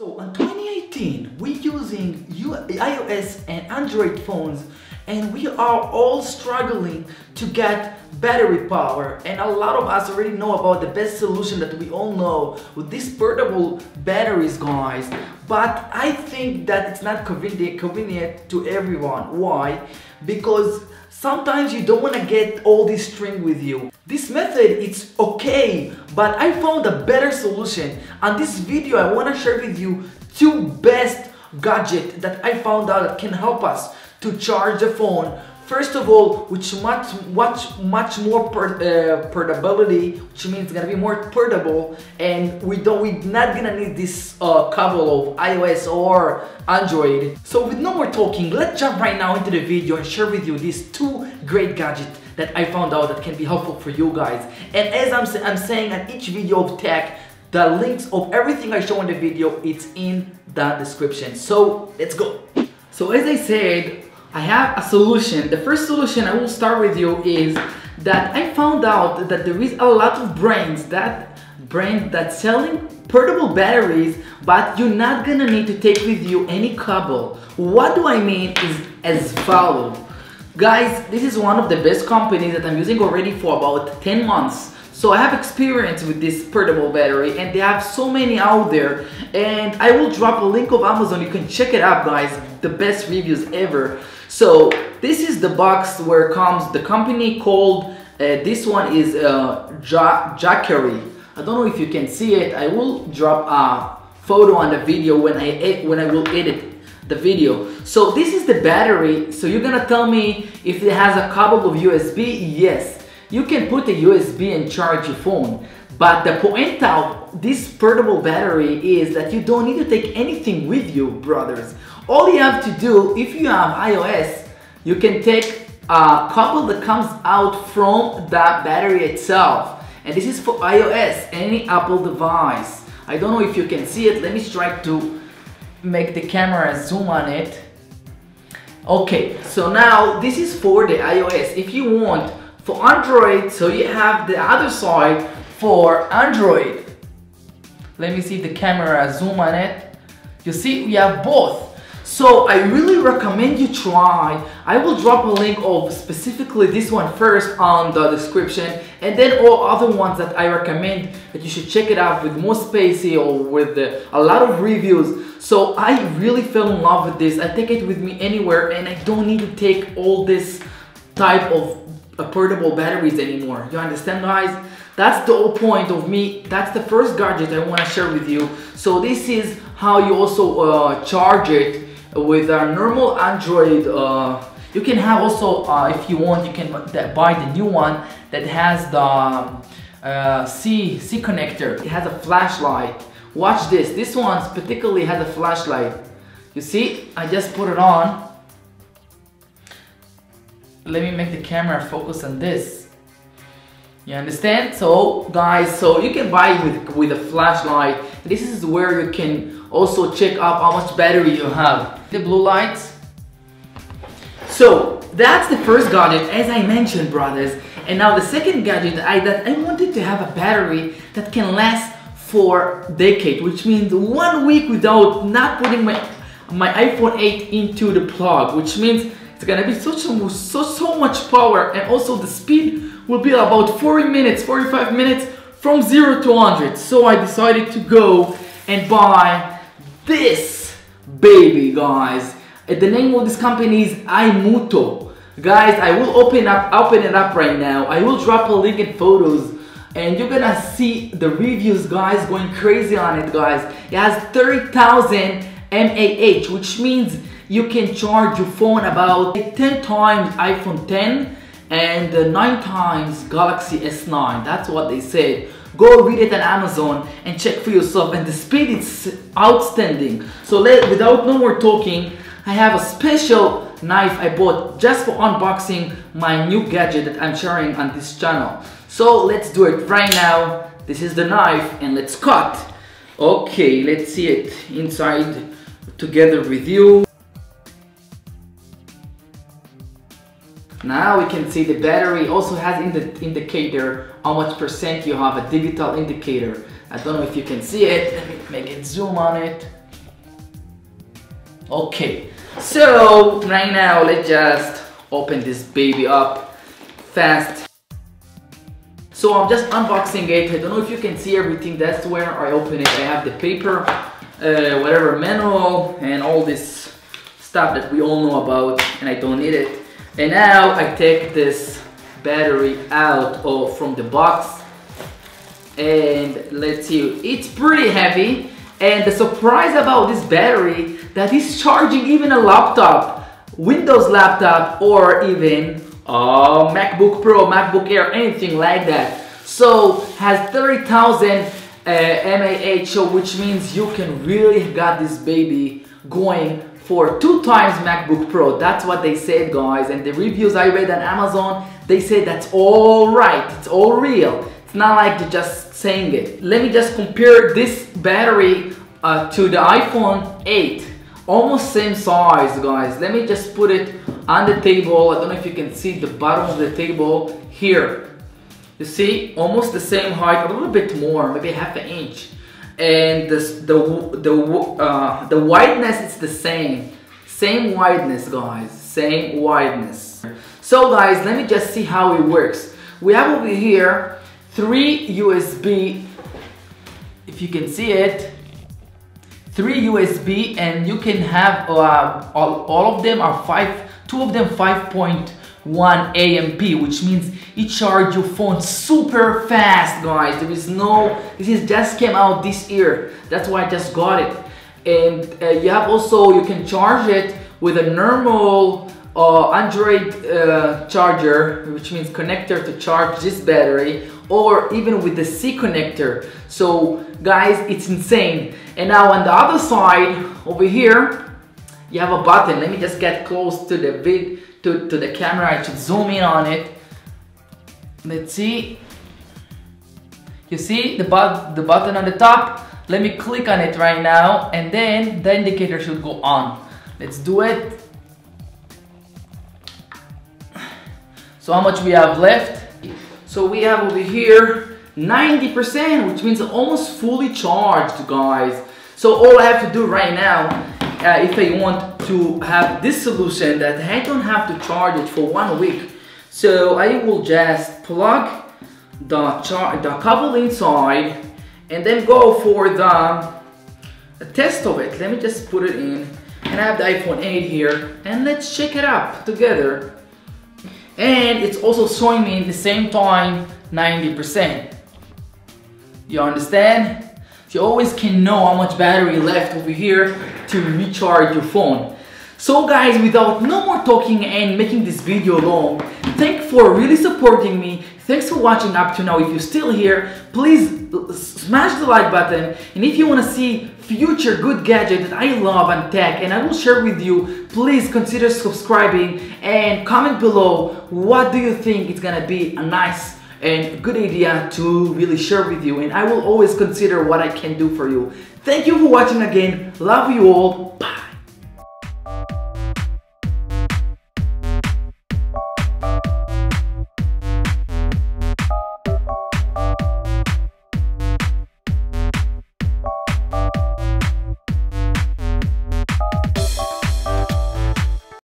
So in 2018, we're using iOS and Android phones and we are all struggling to get battery power and a lot of us already know about the best solution that we all know with these portable batteries guys but I think that it's not convenient, convenient to everyone. Why? Because sometimes you don't want to get all this string with you. This method it's okay, but I found a better solution. On this video, I want to share with you two best gadgets that I found out that can help us to charge the phone First of all, which much much much more per, uh, portability, which means it's gonna be more portable, and we don't we're not gonna need this uh, cable of iOS or Android. So with no more talking, let's jump right now into the video and share with you these two great gadgets that I found out that can be helpful for you guys. And as I'm, I'm saying on each video of tech, the links of everything I show in the video, it's in the description. So let's go. So as I said, I have a solution. The first solution I will start with you is that I found out that there is a lot of brands that brand that's selling portable batteries but you're not gonna need to take with you any cable. What do I mean is as follows. Guys, this is one of the best companies that I'm using already for about 10 months. So I have experience with this portable battery and they have so many out there and I will drop a link of Amazon. You can check it out guys. The best reviews ever. So this is the box where comes the company called, uh, this one is uh, ja Jackery. I don't know if you can see it. I will drop a photo on the video when I, when I will edit the video. So this is the battery. So you're gonna tell me if it has a couple of USB? Yes. You can put a USB and charge your phone. But the point of this portable battery is that you don't need to take anything with you, brothers. All you have to do, if you have iOS, you can take a couple that comes out from the battery itself. And this is for iOS, any Apple device. I don't know if you can see it. Let me try to make the camera zoom on it. Okay, so now this is for the iOS. If you want for Android, so you have the other side for Android. Let me see the camera zoom on it. You see, we have both. So I really recommend you try. I will drop a link of specifically this one first on the description and then all other ones that I recommend that you should check it out with more spacey or with the, a lot of reviews. So I really fell in love with this. I take it with me anywhere and I don't need to take all this type of portable batteries anymore. You understand guys? That's the whole point of me. That's the first gadget I want to share with you. So this is how you also uh, charge it with a normal Android uh, you can have also uh, if you want you can buy the new one that has the uh, C, C connector. It has a flashlight. Watch this. This one particularly has a flashlight. You see? I just put it on. Let me make the camera focus on this. You understand? So guys so you can buy it with with a flashlight. This is where you can also check up how much battery you have the blue lights. So that's the first gadget as I mentioned brothers. And now the second gadget I, that I wanted to have a battery that can last for decade which means one week without not putting my my iPhone 8 into the plug which means it's gonna be such so, so much power. And also the speed will be about 40 minutes 45 minutes from 0 to 100 so I decided to go and buy this baby guys. Uh, the name of this company is iMuto guys I will open up open it up right now. I will drop a link in photos and you're gonna see the reviews guys going crazy on it guys. It has 30,000 mAh which means you can charge your phone about 10 times iPhone 10 and 9 times Galaxy S9 that's what they said Go read it on Amazon and check for yourself and the speed is outstanding. So let, without no more talking, I have a special knife I bought just for unboxing my new gadget that I'm sharing on this channel. So let's do it right now. This is the knife and let's cut. Okay, let's see it inside together with you. Now we can see the battery also has in the indicator how much percent you have a digital indicator. I don't know if you can see it. Let me make it zoom on it. Okay, so right now let's just open this baby up fast. So I'm just unboxing it. I don't know if you can see everything. That's where I open it. I have the paper, uh, whatever manual and all this stuff that we all know about and I don't need it. And now I take this battery out of from the box. And let's see it's pretty heavy. And the surprise about this battery that is charging even a laptop Windows laptop or even a MacBook Pro MacBook Air anything like that. So has 30,000 uh, mAh which means you can really got this baby going for two times MacBook Pro. That's what they said, guys. And the reviews I read on Amazon, they say that's all right. It's all real. It's not like they're just saying it. Let me just compare this battery uh, to the iPhone 8. Almost same size, guys. Let me just put it on the table. I don't know if you can see the bottom of the table here. You see, almost the same height, a little bit more, maybe half an inch and the the the uh, the wideness is the same. Same wideness guys. Same wideness. So guys let me just see how it works. We have over here three USB if you can see it three USB and you can have uh, all, all of them are five two of them 5.1 AMP which means it charge your phone super fast guys. There is no this is just came out this year. That's why I just got it. And uh, you have also you can charge it with a normal uh, Android uh, charger which means connector to charge this battery or even with the C connector. So guys it's insane. And now on the other side over here you have a button. Let me just get close to the vid to, to the camera I should zoom in on it. Let's see. You see the, but the button on the top? Let me click on it right now and then the indicator should go on. Let's do it. So how much we have left? So we have over here 90% which means almost fully charged guys. So all I have to do right now uh, if I want to have this solution that I don't have to charge it for one week so I will just plug the, the cable inside and then go for the, the test of it. Let me just put it in and I have the iPhone 8 here and let's check it up together. And it's also showing me in the same time 90%. You understand? You always can know how much battery left over here to recharge your phone. So guys, without no more talking and making this video long, thank for really supporting me. Thanks for watching up to now. If you're still here, please smash the like button. And if you want to see future good gadget that I love on tech and I will share with you, please consider subscribing and comment below what do you think is gonna be a nice and good idea to really share with you and I will always consider what I can do for you. Thank you for watching again. Love you all. Bye.